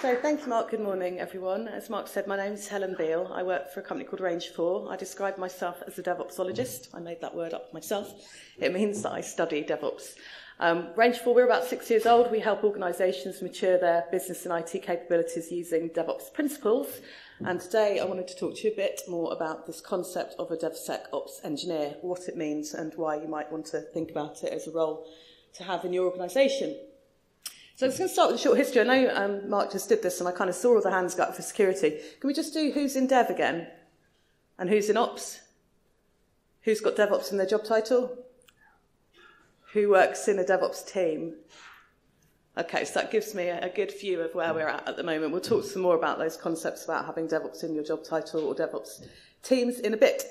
So thanks, Mark. Good morning, everyone. As Mark said, my name is Helen Beal. I work for a company called Ranger4. I describe myself as a DevOpsologist. I made that word up myself. It means that I study DevOps. Um, Ranger4, we're about six years old. We help organisations mature their business and IT capabilities using DevOps principles. And today I wanted to talk to you a bit more about this concept of a DevSecOps engineer, what it means and why you might want to think about it as a role to have in your organisation. So I'm just going to start with a short history. I know um, Mark just did this and I kind of saw all the hands go up for security. Can we just do who's in dev again? And who's in ops? Who's got DevOps in their job title? Who works in a DevOps team? Okay, so that gives me a, good view of where we're at at the moment. We'll talk some more about those concepts about having DevOps in your job title or DevOps teams in a bit.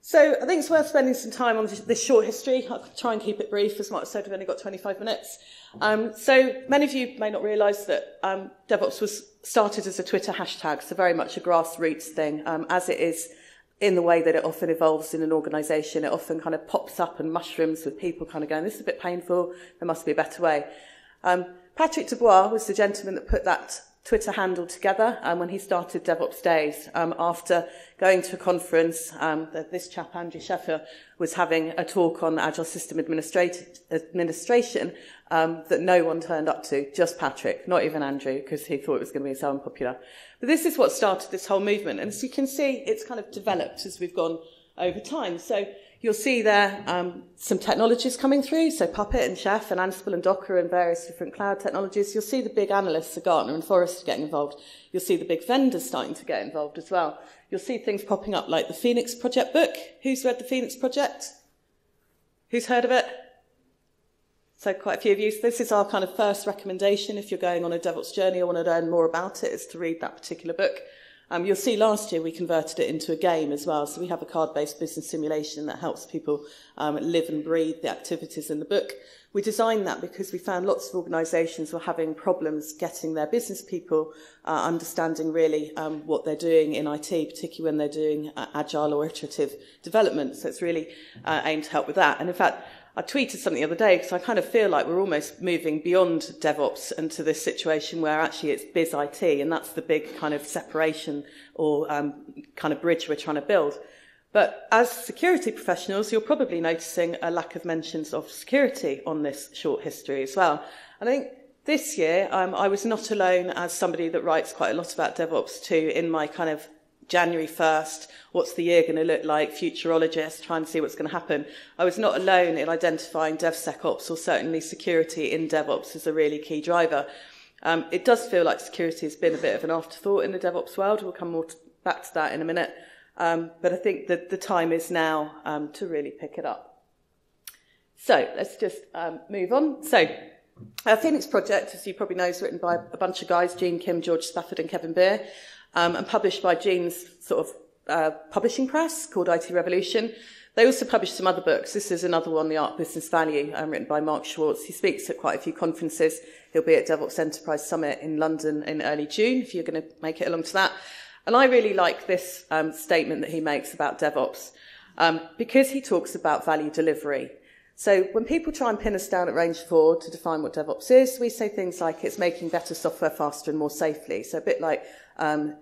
So I think it's worth spending some time on this short history. I'll try and keep it brief. As Mark said, we've only got 25 minutes. Um, so many of you may not realise that um, DevOps was started as a Twitter hashtag, so very much a grassroots thing, um, as it is in the way that it often evolves in an organisation. It often kind of pops up and mushrooms with people kind of going, this is a bit painful, there must be a better way. Um, Patrick Dubois was the gentleman that put that Twitter handle together um, when he started DevOps Days um, after going to a conference um, that this chap, Andrew Sheffer, was having a talk on Agile System Administration um, that no one turned up to, just Patrick, not even Andrew, because he thought it was going to be so unpopular. But this is what started this whole movement. And as you can see, it's kind of developed as we've gone over time. So You'll see there um, some technologies coming through, so Puppet and Chef and Ansible and Docker and various different cloud technologies. You'll see the big analysts, at Gartner and Forrester getting involved. You'll see the big vendors starting to get involved as well. You'll see things popping up like the Phoenix Project book. Who's read the Phoenix Project? Who's heard of it? So quite a few of you. So this is our kind of first recommendation if you're going on a DevOps journey or want to learn more about it, is to read that particular book. Um, you'll see last year we converted it into a game as well. So we have a card-based business simulation that helps people um, live and breathe the activities in the book. We designed that because we found lots of organisations were having problems getting their business people uh, understanding really um, what they're doing in IT, particularly when they're doing uh, agile or iterative development. So it's really uh, aimed to help with that. And in fact, I tweeted something the other day because I kind of feel like we're almost moving beyond DevOps into this situation where actually it's biz IT, and that's the big kind of separation or um, kind of bridge we're trying to build. But as security professionals, you're probably noticing a lack of mentions of security on this short history as well. I think this year, um, I was not alone as somebody that writes quite a lot about DevOps too in my kind of January 1st, what's the year going to look like, futurologist, trying to see what's going to happen. I was not alone in identifying DevSecOps or certainly security in DevOps as a really key driver. Um, it does feel like security has been a bit of an afterthought in the DevOps world. We'll come more to, back to that in a minute. Um, but I think that the time is now um, to really pick it up. So let's just um, move on. So our Phoenix project, as you probably know, is written by a bunch of guys, Gene Kim, George Spafford and Kevin Behr um, and published by Gene's sort of uh, publishing press called IT Revolution. They also published some other books. This is another one, The Art Business Value, um, written by Mark Schwartz. He speaks at quite a few conferences. He'll be at DevOps Enterprise Summit in London in early June, if you're going to make it along to that. And I really like this um, statement that he makes about DevOps um, because he talks about value delivery. So when people try and pin us down at Ranger4 to define what DevOps is, we say things like it's making better software faster and more safely. So a bit like um,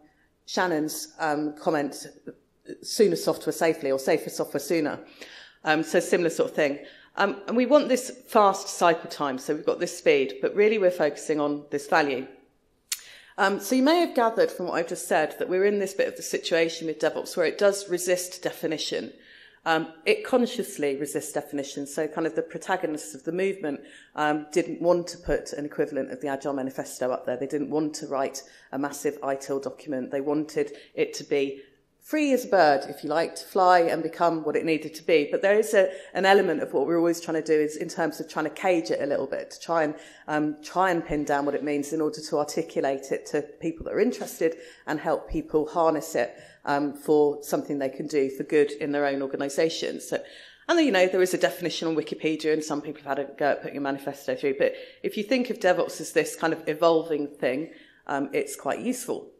Shannon's um, comment, sooner software safely or safer software sooner. Um, so similar sort of thing. Um, and we want this fast cycle time, so we've got this speed, but really we're focusing on this value. Um, so you may have gathered from what I've just said that we're in this bit of the situation with DevOps where it does resist definition. Um, it consciously resists definition. So kind of the protagonists of the movement um, didn't want to put an equivalent of the Agile Manifesto up there. They didn't want to write a massive ITIL document. They wanted it to be free as a bird, if you like, to fly and become what it needed to be. But there is a, an element of what we're always trying to do is in terms of trying to cage it a little bit, to try and um, try and pin down what it means in order to articulate it to people that are interested and help people harness it um, for something they can do for good in their own organisations. So, and you know, there is a definition on Wikipedia, and some people have had a go at putting a manifesto through. But if you think of DevOps as this kind of evolving thing, um, it's quite useful.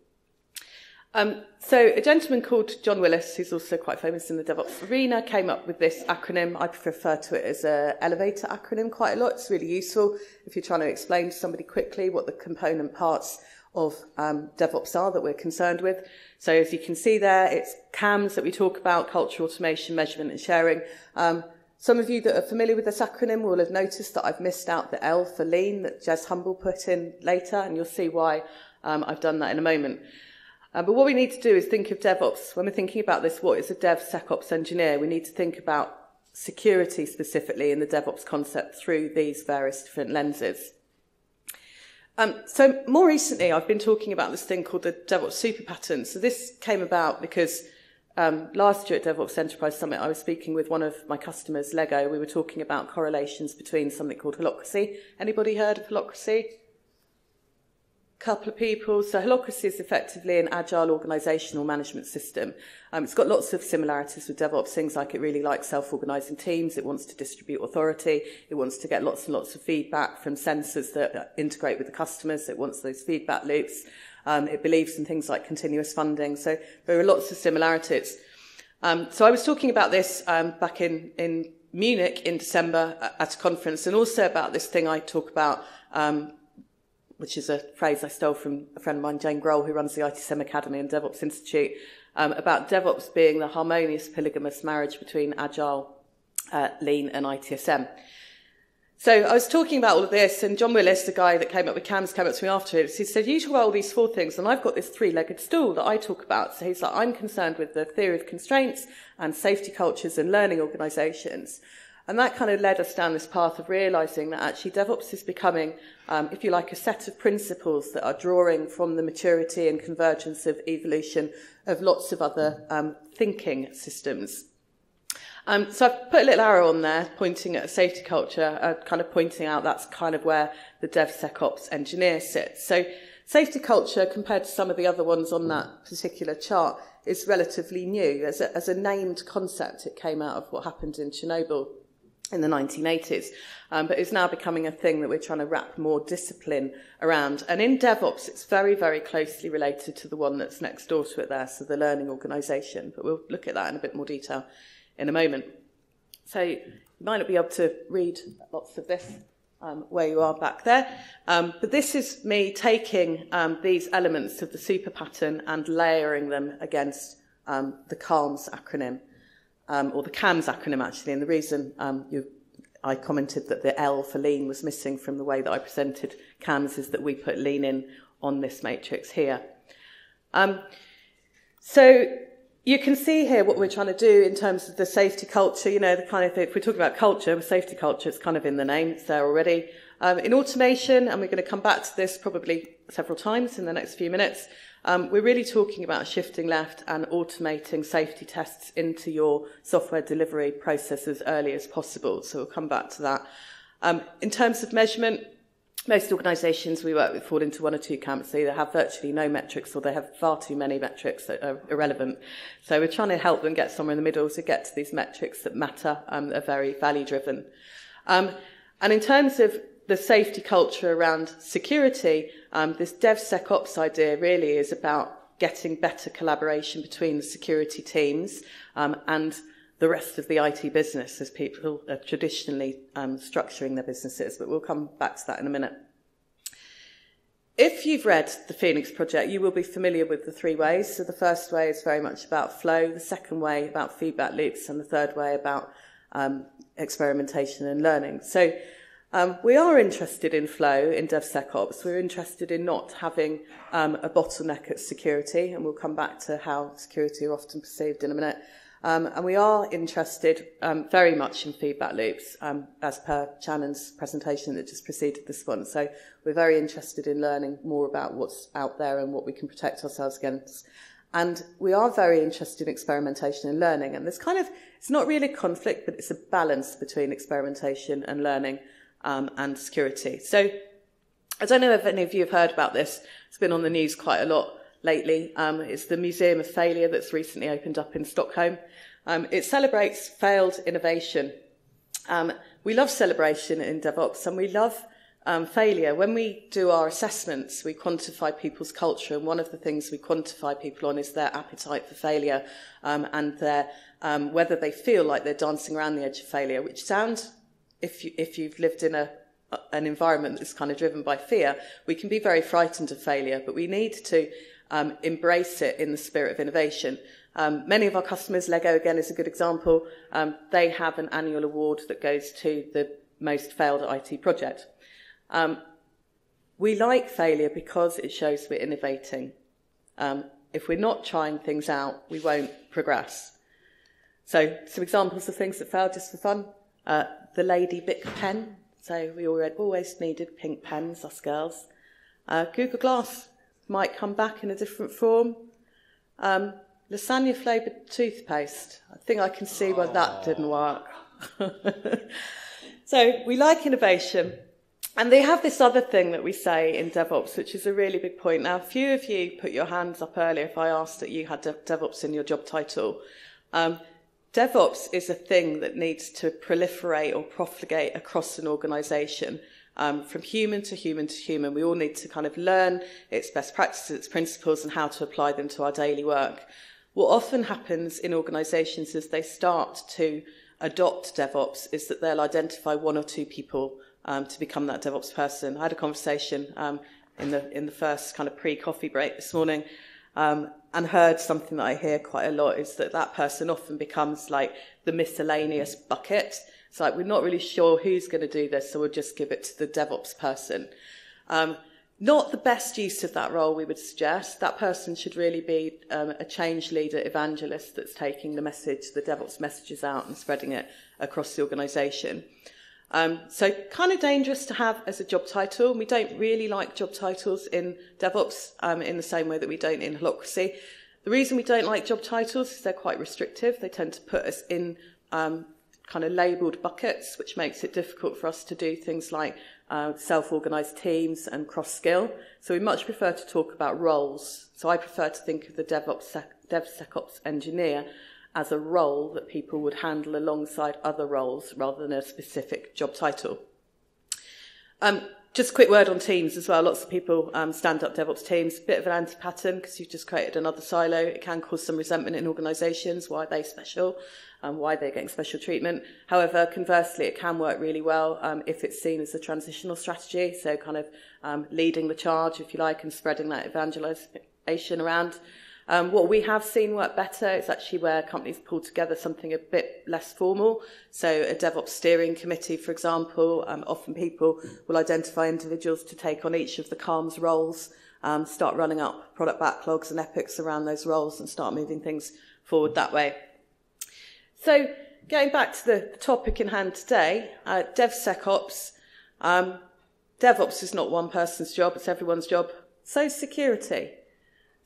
Um, so a gentleman called John Willis, who's also quite famous in the DevOps arena, came up with this acronym. I refer to it as an elevator acronym quite a lot. It's really useful if you're trying to explain to somebody quickly what the component parts of um, DevOps are that we're concerned with. So as you can see there, it's CAMS that we talk about, cultural automation, measurement and sharing. Um, some of you that are familiar with this acronym will have noticed that I've missed out the L for lean that Jez Humble put in later, and you'll see why um, I've done that in a moment. Uh, but what we need to do is think of DevOps. When we're thinking about this, what is a DevSecOps engineer? We need to think about security specifically in the DevOps concept through these various different lenses. Um, so more recently, I've been talking about this thing called the DevOps super pattern. So this came about because um, last year at DevOps Enterprise Summit, I was speaking with one of my customers, Lego. We were talking about correlations between something called holacracy. Anybody heard of holacracy? Couple of people. So Holacracy is effectively an agile organisational management system. Um, it's got lots of similarities with DevOps, things like it really likes self-organising teams, it wants to distribute authority, it wants to get lots and lots of feedback from sensors that integrate with the customers, it wants those feedback loops. Um, it believes in things like continuous funding. So there are lots of similarities. Um, so I was talking about this um, back in, in Munich in December at a conference and also about this thing I talk about um, which is a phrase I stole from a friend of mine, Jayne Groll, who runs the ITSM Academy and DevOps Institute, um, about DevOps being the harmonious polygamous marriage between Agile, uh, Lean, and ITSM. So I was talking about all of this, and John Willis, the guy that came up with CAMS, came up to me afterwards. He said, You talk about all these four things, and I've got this three legged stool that I talk about. So he's like, I'm concerned with the theory of constraints and safety cultures and learning organizations. And that kind of led us down this path of realizing that actually DevOps is becoming, um, if you like, a set of principles that are drawing from the maturity and convergence of evolution of lots of other um, thinking systems. Um, so I've put a little arrow on there pointing at safety culture, uh, kind of pointing out that's kind of where the DevSecOps engineer sits. So safety culture, compared to some of the other ones on that particular chart, is relatively new. As a, as a named concept, it came out of what happened in Chernobyl in the 1980s, um, but is now becoming a thing that we're trying to wrap more discipline around. And in DevOps, it's very, very closely related to the one that's next door to it there, so the learning organisation. But we'll look at that in a bit more detail in a moment. So you might not be able to read lots of this um, where you are back there, um, but this is me taking um, these elements of the super pattern and layering them against um, the CALMS acronym um, or the CAMS acronym actually, and the reason um, you I commented that the L for lean was missing from the way that I presented CAMS is that we put lean in on this matrix here. Um, so you can see here what we're trying to do in terms of the safety culture, you know, the kind of thing, if we're talking about culture, safety culture, it's kind of in the name, it's there already. Um, in automation, and we're going to come back to this probably several times in the next few minutes, Um, we're really talking about shifting left and automating safety tests into your software delivery process as early as possible. So we'll come back to that. Um, in terms of measurement, most organisations we work with fall into one or two camps. They either have virtually no metrics or they have far too many metrics that are irrelevant. So we're trying to help them get somewhere in the middle to get to these metrics that matter and um, are very value driven. Um, and in terms of the safety culture around security, um, this DevSecOps idea really is about getting better collaboration between the security teams um, and the rest of the IT business as people are traditionally um, structuring their businesses. But we'll come back to that in a minute. If you've read the Phoenix Project, you will be familiar with the three ways. So the first way is very much about flow, the second way about feedback loops, and the third way about um, experimentation and learning. So um, we are interested in flow in DevSecOps. We're interested in not having um, a bottleneck at security, and we'll come back to how security are often perceived in a minute. Um, and we are interested um, very much in feedback loops, um, as per Shannon's presentation that just preceded this one. So we're very interested in learning more about what's out there and what we can protect ourselves against. And we are very interested in experimentation and learning. And there's kind of, it's not really a conflict, but it's a balance between experimentation and learning um, and security. So I don't know if any of you have heard about this. It's been on the news quite a lot lately. Um, it's the Museum of Failure that's recently opened up in Stockholm. Um, it celebrates failed innovation. Um, we love celebration in DevOps and we love um, failure. When we do our assessments, we quantify people's culture, and one of the things we quantify people on is their appetite for failure um, and their whether they feel like they're dancing around the edge of failure, which sounds, if, you, if you've lived in a, an environment that's kind of driven by fear, we can be very frightened of failure, but we need to um, embrace it in the spirit of innovation. Um, many of our customers, Lego again is a good example, um, they have an annual award that goes to the most failed IT project. Um, we like failure because it shows we're innovating. Um, if we're not trying things out, we won't progress. So, some examples of things that failed just for fun. Uh, the Lady Bic pen. So, we always needed pink pens, us girls. Uh, Google Glass might come back in a different form. Um, lasagna flavoured toothpaste. I think I can see why that didn't work. so, we like innovation. And they have this other thing that we say in DevOps, which is a really big point. Now, a few of you put your hands up earlier if I asked that you had DevOps in your job title. Um, DevOps is a thing that needs to proliferate or profligate across an organization. Um, from human to human to human, we all need to kind of learn its best practices, its principles, and how to apply them to our daily work. What often happens in organizations as they start to adopt DevOps is that they'll identify one or two people um, to become that DevOps person. I had a conversation um, in the in the first kind of pre-coffee break this morning um, and heard something that I hear quite a lot is that that person often becomes like the miscellaneous bucket. It's like we're not really sure who's going to do this, so we'll just give it to the DevOps person. Um, not the best use of that role, we would suggest. That person should really be um, a change leader evangelist that's taking the message, the DevOps messages out and spreading it across the organisation. Um, so kind of dangerous to have as a job title. We don't really like job titles in DevOps um, in the same way that we don't in Holacracy. The reason we don't like job titles is they're quite restrictive. They tend to put us in um, kind of labelled buckets, which makes it difficult for us to do things like uh, self-organised teams and cross-skill. So we much prefer to talk about roles. So I prefer to think of the DevOps DevSecOps engineer as a role that people would handle alongside other roles rather than a specific job title. Um, just a quick word on teams as well. Lots of people um, stand up DevOps teams. Bit of an anti-pattern because you've just created another silo. It can cause some resentment in organisations. Why are they special? Um, why they're getting special treatment. However, conversely, it can work really well um, if it's seen as a transitional strategy. So kind of um, leading the charge, if you like, and spreading that evangelization around. Um, what we have seen work better is actually where companies pull together something a bit less formal. So a DevOps steering committee, for example, um, often people will identify individuals to take on each of the CALMS roles, um, start running up product backlogs and epics around those roles and start moving things forward that way. So getting back to the topic in hand today, uh, DevSecOps. Um, DevOps is not one person's job, it's everyone's job. So security.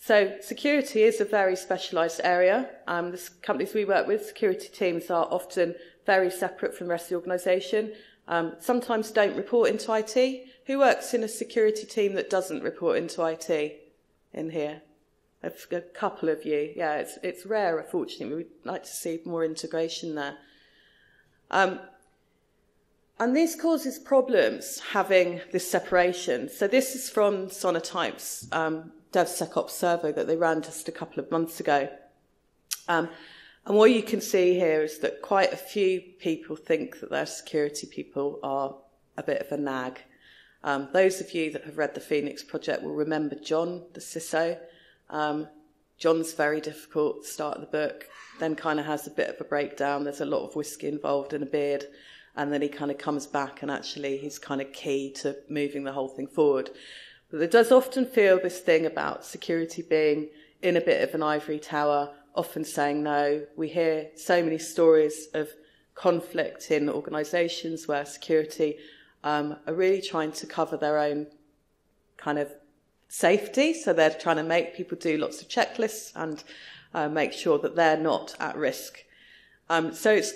So security is a very specialised area. Um, the companies we work with, security teams are often very separate from the rest of the organisation. Um, sometimes don't report into IT. Who works in a security team that doesn't report into IT in here? A, a couple of you. Yeah, it's, it's rare, unfortunately. We'd like to see more integration there. Um, and this causes problems having this separation. So this is from Sonatype's um, DevSecOps survey that they ran just a couple of months ago. Um, and what you can see here is that quite a few people think that their security people are a bit of a nag. Um, those of you that have read the Phoenix Project will remember John, the CISO. Um, John's very difficult, start of the book, then kind of has a bit of a breakdown. There's a lot of whiskey involved and a beard. And then he kind of comes back and actually he's kind of key to moving the whole thing forward. But there does often feel this thing about security being in a bit of an ivory tower, often saying no. We hear so many stories of conflict in organisations where security um, are really trying to cover their own kind of safety. So they're trying to make people do lots of checklists and uh, make sure that they're not at risk. Um, so it's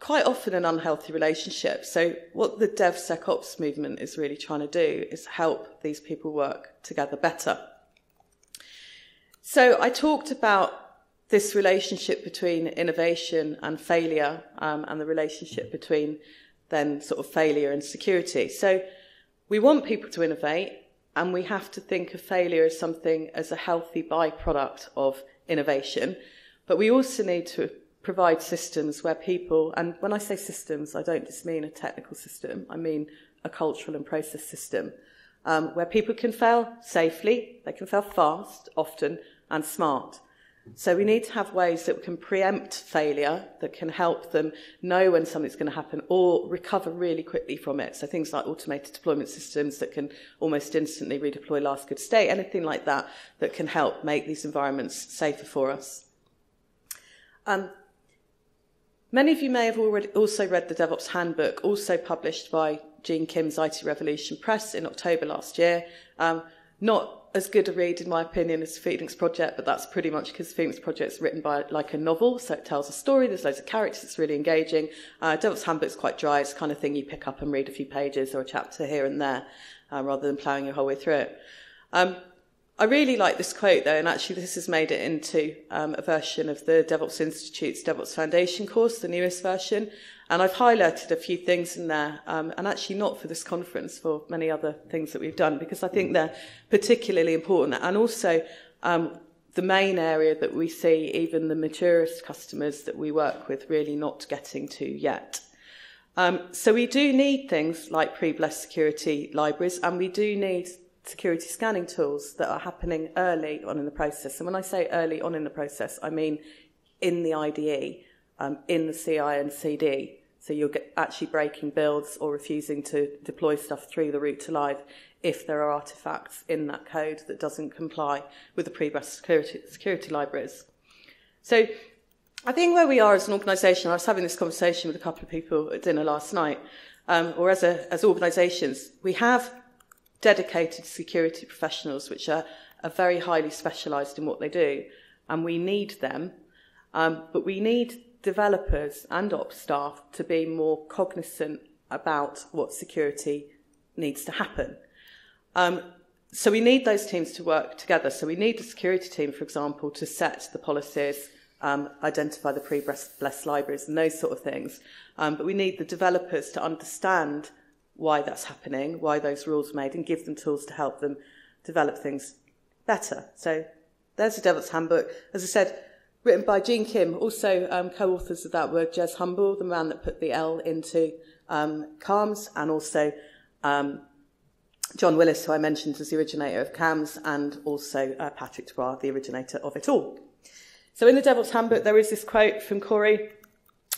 quite often an unhealthy relationship. So what the DevSecOps movement is really trying to do is help these people work together better. So I talked about this relationship between innovation and failure um, and the relationship between then sort of failure and security. So we want people to innovate, and we have to think of failure as something as a healthy byproduct of innovation. But we also need to provide systems where people, and when I say systems, I don't just mean a technical system, I mean a cultural and process system, um, where people can fail safely, they can fail fast, often, and smart. So we need to have ways that can preempt failure, that can help them know when something's going to happen or recover really quickly from it. So things like automated deployment systems that can almost instantly redeploy last good state, anything like that that can help make these environments safer for us. Um, many of you may have already also read the DevOps Handbook, also published by Gene Kim's IT Revolution Press in October last year. Um, not as good a read, in my opinion, as Phoenix Project, but that's pretty much because Phoenix Project is written by like a novel, so it tells a story. There's loads of characters. It's really engaging. Uh, DevOps Handbook's quite dry. It's the kind of thing you pick up and read a few pages or a chapter here and there, uh, rather than ploughing your whole way through it. Um, I really like this quote though, and actually this has made it into um, a version of the DevOps Institute's DevOps Foundation course, the newest version. And I've highlighted a few things in there, um, and actually not for this conference, for many other things that we've done, because I think they're particularly important. And also, um, the main area that we see even the maturest customers that we work with really not getting to yet. Um, so we do need things like pre-blessed security libraries, and we do need security scanning tools that are happening early on in the process. And when I say early on in the process, I mean in the IDE, um, in the CI and CD. So you're actually breaking builds or refusing to deploy stuff through the route to live if there are artifacts in that code that doesn't comply with the pre-blessed security, security libraries. So I think where we are as an organisation, I was having this conversation with a couple of people at dinner last night, um, or as, a, as organisations, we have dedicated security professionals which are, are very highly specialised in what they do, and we need them, um, but we need developers and ops staff to be more cognizant about what security needs to happen. Um, so we need those teams to work together. So we need the security team, for example, to set the policies, um, identify the pre-blessed libraries and those sort of things. Um, but we need the developers to understand why that's happening, why those rules are made, and give them tools to help them develop things better. So there's the DevOps Handbook. As I said, written by Gene Kim, also um, co-authors of that were Jez Humble, the man that put the L into um, CALMS, and also um, John Willis, who I mentioned as the originator of CAMS, and also uh, Patrick Debois, the originator of it all. So in the DevOps Handbook, there is this quote from Corey,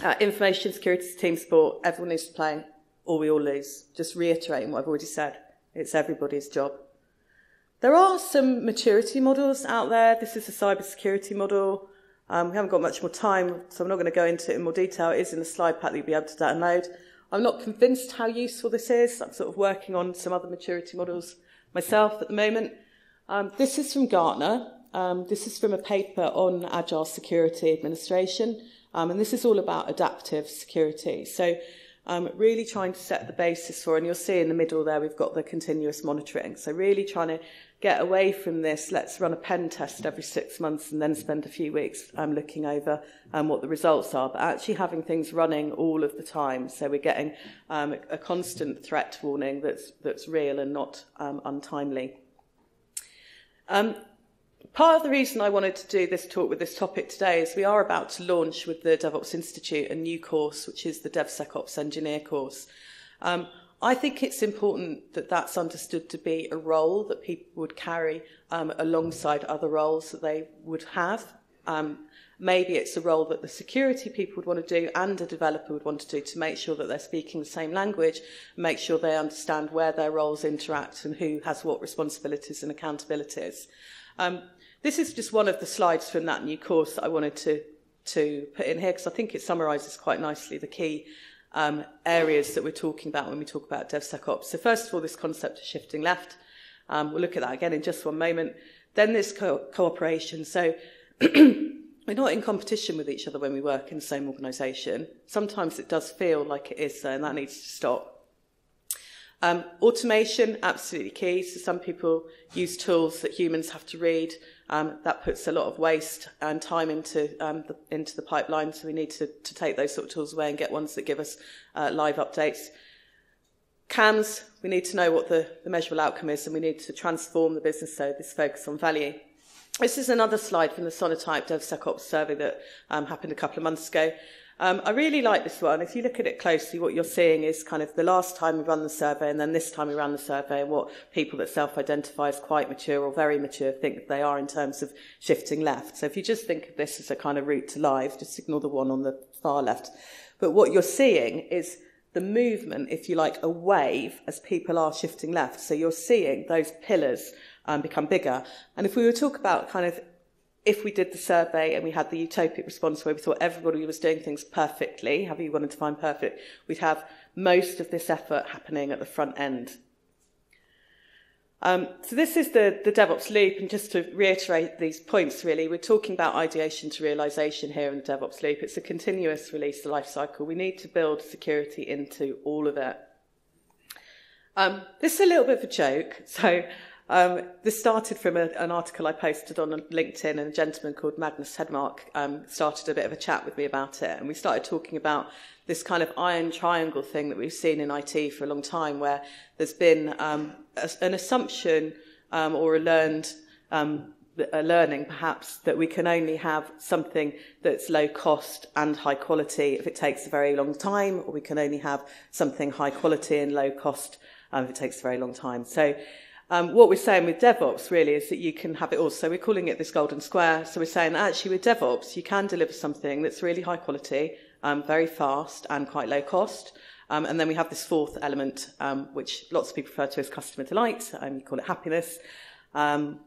uh, information security is team sport, everyone needs to play, or we all lose. Just reiterating what I've already said, it's everybody's job. There are some maturity models out there. This is a cybersecurity model. Um, we haven't got much more time, so I'm not going to go into it in more detail. It is in the slide pack that you'll be able to download. I'm not convinced how useful this is. I'm sort of working on some other maturity models myself at the moment. Um, this is from Gartner. Um, this is from a paper on agile security administration, um, and this is all about adaptive security. So um, really trying to set the basis for, and you'll see in the middle there we've got the continuous monitoring. So really trying to get away from this, let's run a pen test every six months and then spend a few weeks um, looking over um, what the results are, but actually having things running all of the time. So we're getting um, a constant threat warning that's, that's real and not um, untimely. Um, part of the reason I wanted to do this talk with this topic today is we are about to launch with the DevOps Institute a new course, which is the DevSecOps Engineer course. Um, I think it's important that that's understood to be a role that people would carry um, alongside other roles that they would have. Um, maybe it's a role that the security people would want to do and a developer would want to do to make sure that they're speaking the same language, make sure they understand where their roles interact and who has what responsibilities and accountabilities. Um, this is just one of the slides from that new course that I wanted to, to put in here because I think it summarises quite nicely the key um, areas that we're talking about when we talk about DevSecOps. So first of all, this concept of shifting left. Um, we'll look at that again in just one moment. Then this co- cooperation. So we're not in competition with each other when we work in the same organisation. Sometimes it does feel like it is, so, and that needs to stop. Um, automation, absolutely key. So some people use tools that humans have to read. Um, that puts a lot of waste and time into um, the, into the pipeline. So we need to, to take those sort of tools away and get ones that give us uh, live updates. CAMS, we need to know what the, the measurable outcome is and we need to transform the business so this focus on value. This is another slide from the Sonotype DevSecOps survey that um, happened a couple of months ago. Um, I really like this one. If you look at it closely, what you're seeing is kind of the last time we run the survey and then this time we ran the survey and what people that self-identify as quite mature or very mature think they are in terms of shifting left. So if you just think of this as a kind of route to live, just ignore the one on the far left. But what you're seeing is the movement, if you like, a wave as people are shifting left. So you're seeing those pillars um, become bigger. And if we were to talk about kind of if we did the survey and we had the utopic response where we thought everybody was doing things perfectly, however you wanted to find perfect, we'd have most of this effort happening at the front end. Um, so this is the, the DevOps loop, and just to reiterate these points really, we're talking about ideation to realization here in the DevOps loop. It's a continuous release life cycle. We need to build security into all of it. Um, this is a little bit of a joke, so um, this started from a, an article I posted on LinkedIn, and a gentleman called Magnus Hedemark um, started a bit of a chat with me about it. And we started talking about this kind of iron triangle thing that we've seen in IT for a long time, where there's been um, a, an assumption um, or a learned um, a learning perhaps that we can only have something that's low cost and high quality if it takes a very long time, or we can only have something high quality and low cost um, if it takes a very long time. So Um, what we're saying with DevOps really is that you can have it all. So we're calling it this golden square. So we're saying that actually with DevOps, you can deliver something that's really high quality, um, very fast and quite low cost. Um, and then we have this fourth element, um, which lots of people refer to as customer delight. Um, you call it happiness. Um,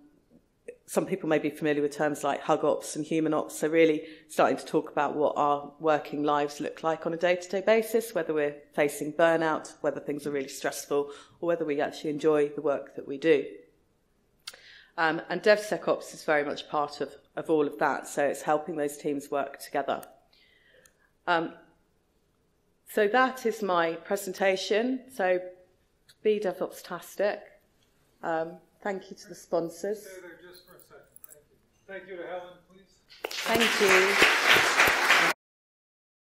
some people may be familiar with terms like hug ops and human ops, so really starting to talk about what our working lives look like on a day-to-day basis, whether we're facing burnout, whether things are really stressful, or whether we actually enjoy the work that we do. Um, and DevSecOps is very much part of, of all of that, so it's helping those teams work together. Um, so that is my presentation. So be DevOps-tastic. Um, thank you to the sponsors. Thank you to Helen, please. Thank you.